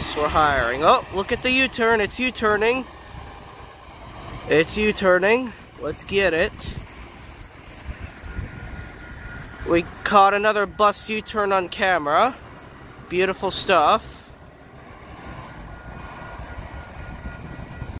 Yes, we're hiring. Oh, look at the U-turn. It's U-turning. It's U-turning. Let's get it. We caught another bus U-turn on camera. Beautiful stuff.